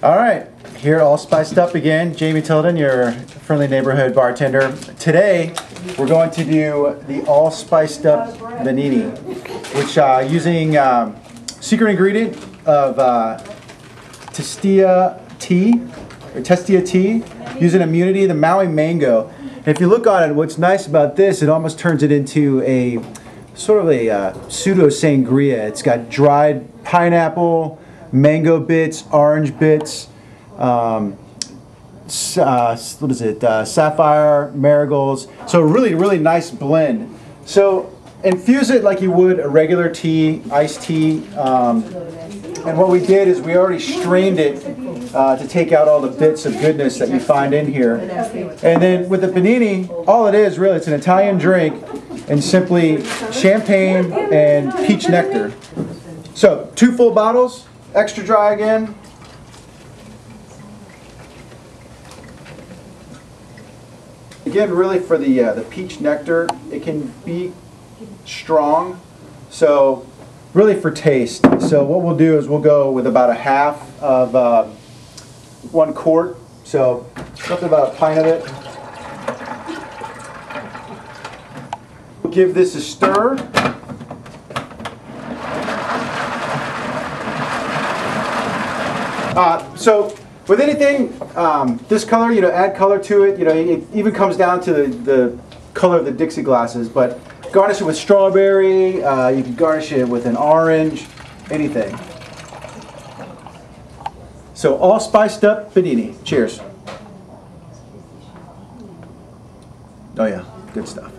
All right, here all spiced up again. Jamie Tilden, your friendly neighborhood bartender. Today, we're going to do the all spiced up Bellini, which uh, using um, secret ingredient of uh, Testia tea, or Testia tea, using immunity, the Maui mango. And if you look on it, what's nice about this, it almost turns it into a sort of a uh, pseudo sangria. It's got dried pineapple, mango bits, orange bits, um, uh, what is it, uh, sapphire, marigolds. So really, really nice blend. So infuse it like you would a regular tea, iced tea. Um, and what we did is we already strained it uh, to take out all the bits of goodness that you find in here. And then with the Bellini, all it is really, it's an Italian drink and simply champagne and peach nectar. So two full bottles, extra dry again. Again, really for the uh, the peach nectar, it can be strong. So really for taste. So what we'll do is we'll go with about a half of uh, one quart. So something about a pint of it. We'll give this a stir. Uh, so with anything um, this color, you know, add color to it. You know, it even comes down to the, the color of the Dixie glasses. But garnish it with strawberry. Uh, you can garnish it with an orange, anything. So all spiced up Bellini. Cheers. Oh yeah, good stuff.